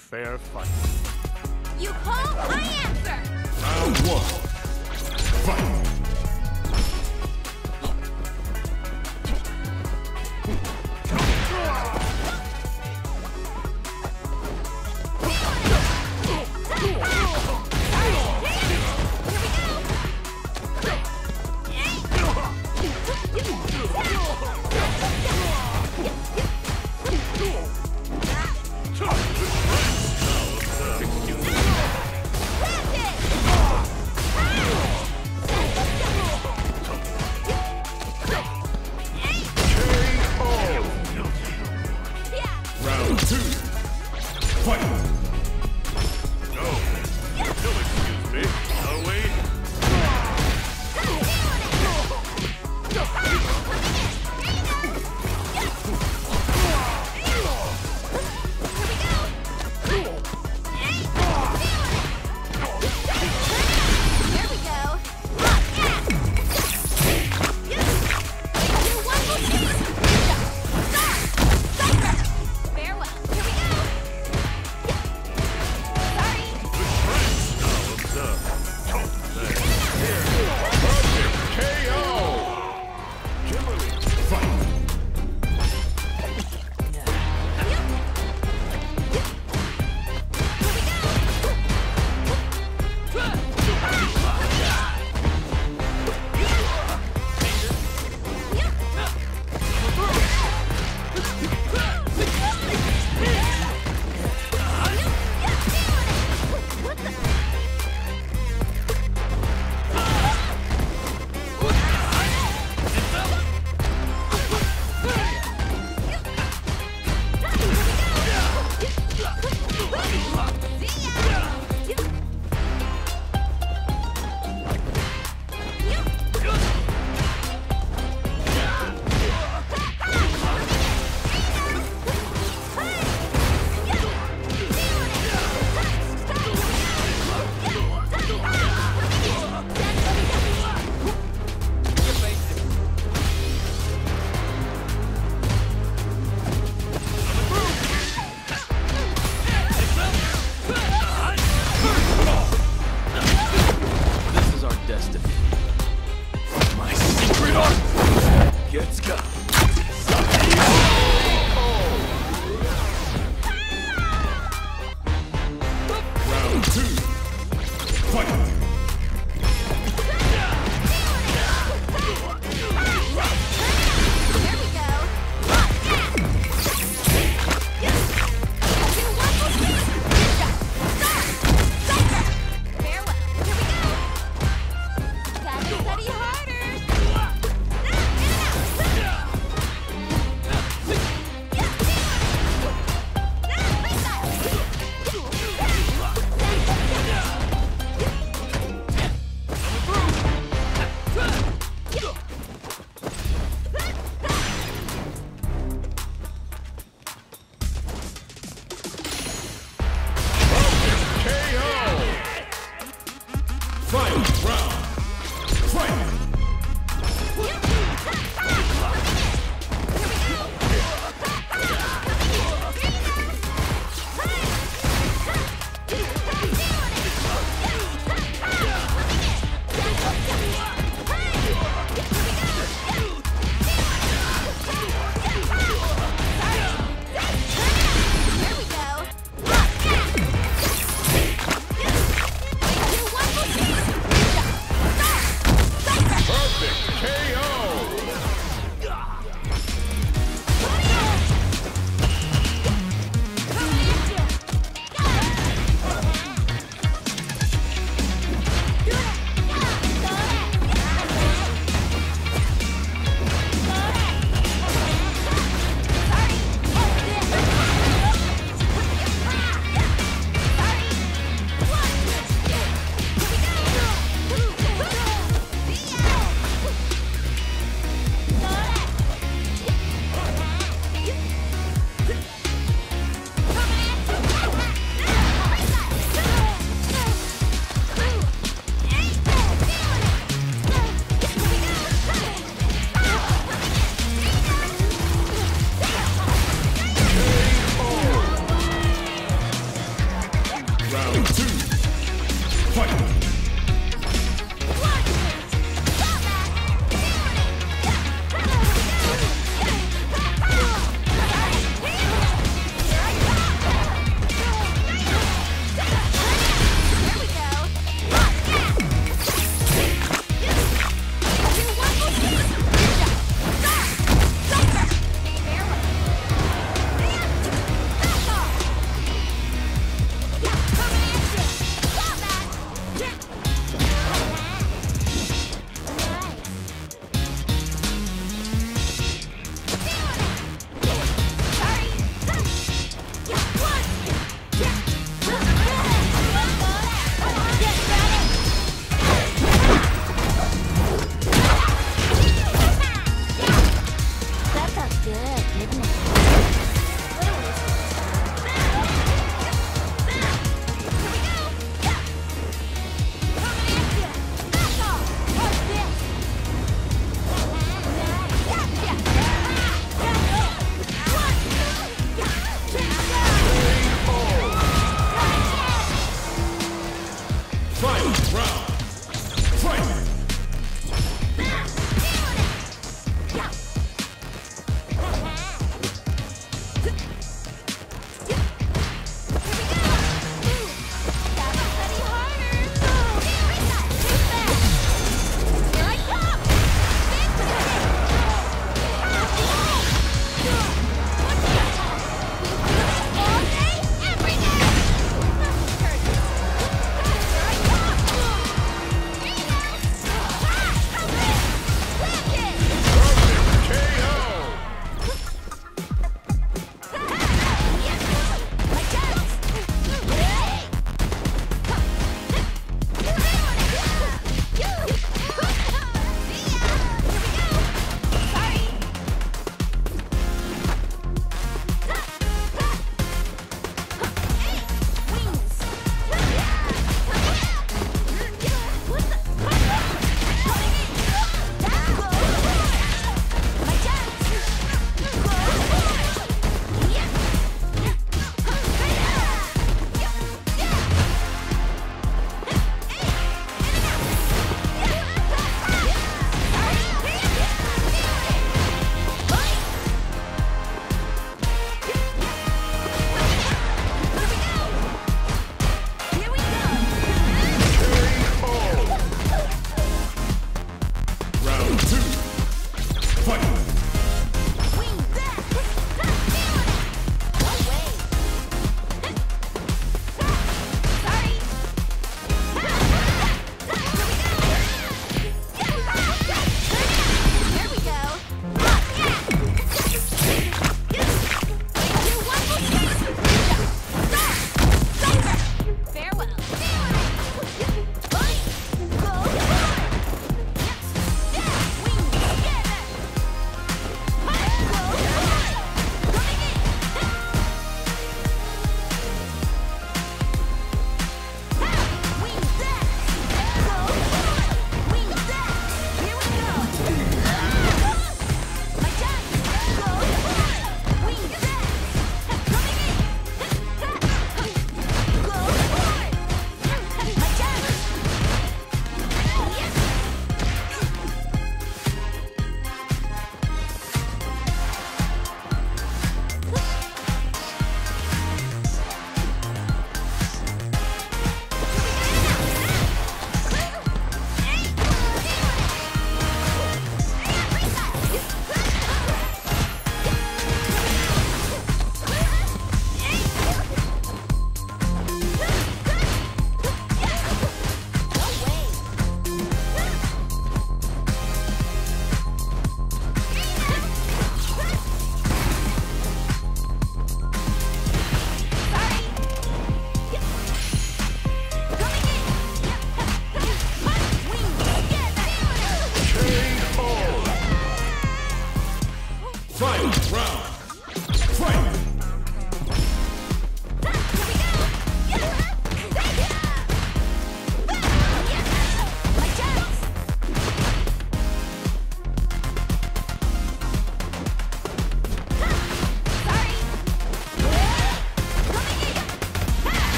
fair fight. You call, I answer! Round one. Fight.